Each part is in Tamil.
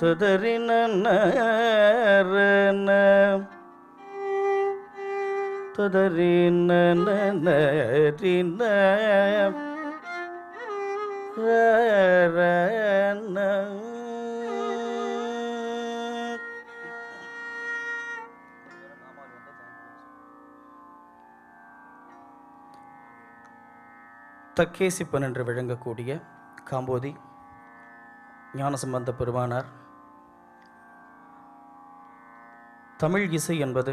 துதறின துதறின தக்கேசிப்பன் என்று விளங்கக்கூடிய காம்போதி ஞானசம்பந்த பெருமானார் தமிழ் இசை என்பது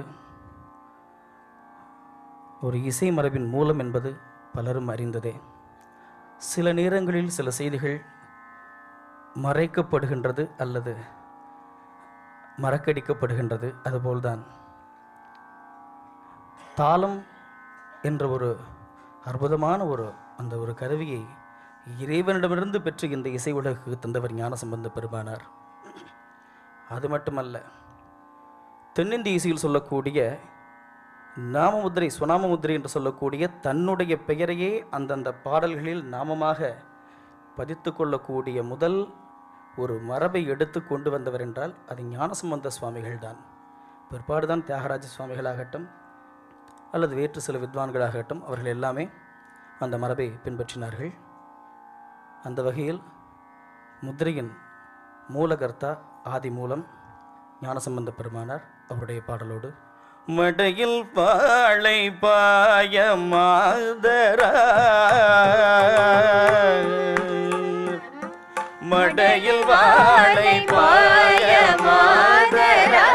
ஒரு இசை மரபின் மூலம் என்பது பலரும் அறிந்ததே. சில நேரங்களில் சில செய்திகள் மறைக்கப்படுகின்றது அல்லது மறக்கடிக்கப்படுகின்றது அதுபோல்தான். தாளம் என்ற ஒரு அற்புதமான ஒரு அந்த ஒரு கருவியை இறைவனிடமிருந்து பெற்று இந்த இசை உலகுக்கு தந்தவர் ஞானசம்பந்த பெருமானார். அது மட்டுமல்ல தென்னிந்திய இசையில் சொல்லக்கூடிய நாமமுத்திரை சுனாமமுத்திரை என்று சொல்லக்கூடிய தன்னுடைய பெயரையே அந்தந்த பாடல்களில் நாமமாக பதித்து கொள்ளக்கூடிய முதல் ஒரு மரபை எடுத்து கொண்டு வந்தவர் என்றால் அது ஞானசம்பந்த சுவாமிகள் தான் பிற்பாடுதான் தியாகராஜ சுவாமிகளாகட்டும் அல்லது வேற்று சில வித்வான்களாகட்டும் அவர்கள் எல்லாமே அந்த மரபை பின்பற்றினார்கள். அந்த வகையில் முத்திரையின் மூலகர்த்தா ஆதி மூலம் ஞானசம்பந்த பெருமானார் அவருடைய பாடலோடு மடையில் பாழை பாய மாதரா. மடையில் வாழை பாய மாதரா.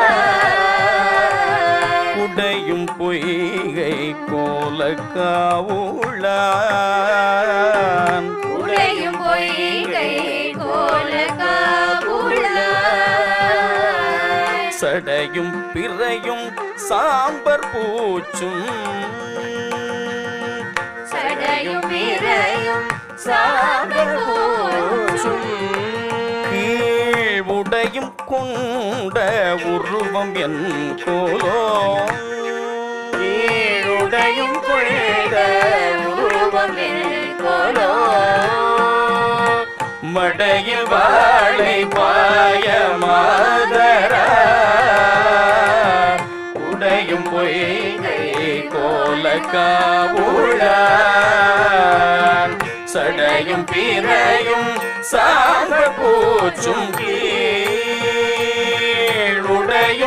உடையும் பொய்கை கோலக்காவுளான் உடையும் பொய்கை சடையும் பிறையும் சாம்பர் பூச்சும். சடையும் பிறையும் சாம்பல் பூச்சும். கீழ் உடையும் கொண்ட உருவம் என் கோலோ. கீழுடையும் உருவம் கோலோ. மடையில் வாழை பாய மாதரா. பொய்கை கோலக்காவுளான் சடையும் பிறையும் சாம்ப பூச்சும் கீழுடையும்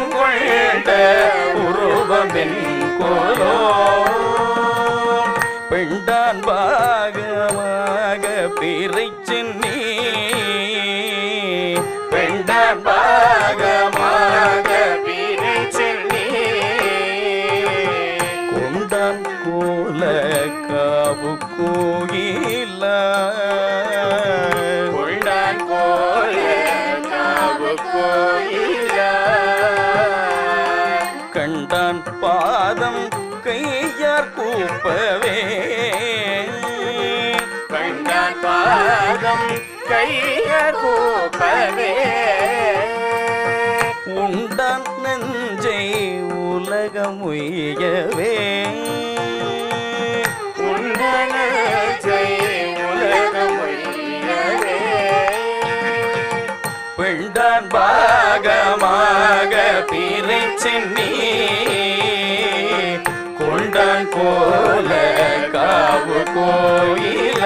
கொண்ட உருவமென் கோலோ. பெண்டான் பாகமாக பிறை சென்னே. கோயில கண்டான் பாதம் கையார் கூப்பவே. கண்டான் பாதம் கையார் கூப்பவே. உண்டான் நெஞ்சை உலகம் சென்னி. கொண்டான் போல காவு கோயில.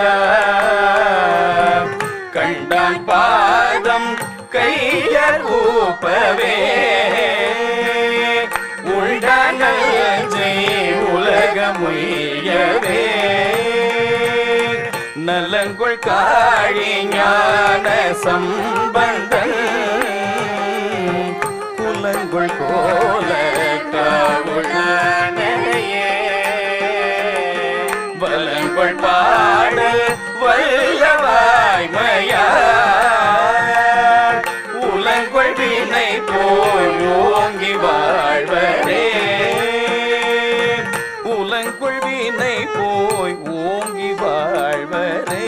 கண்டான் பாதம் கைய கூப்பவே உண்டான உலகமுயவே நலங்குள் காழி ஞான சம்பந்தன். கோலங்குள் கோல வலங்குள் பாட வல்லவாய் மயா உலங்குள் வினை போல் ஓங்கி வாழ்வரே உலங்குள் வினை போய் ஓங்கி வாழ்வரே